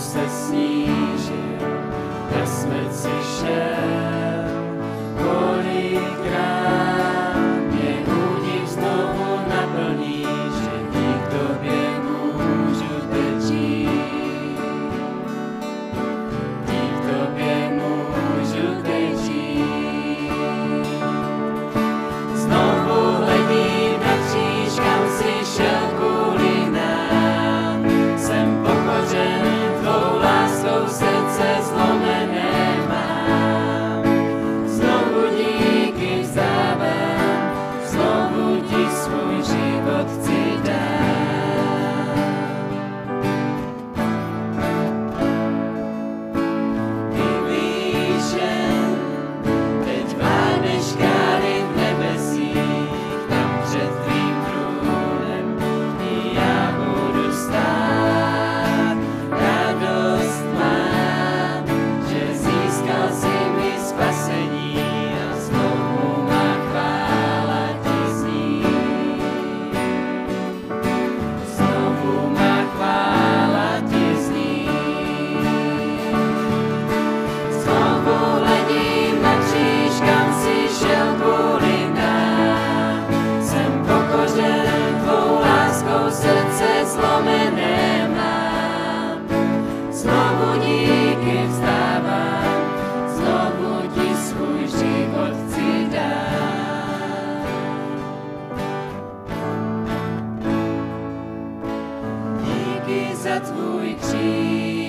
se za tvůj kříž,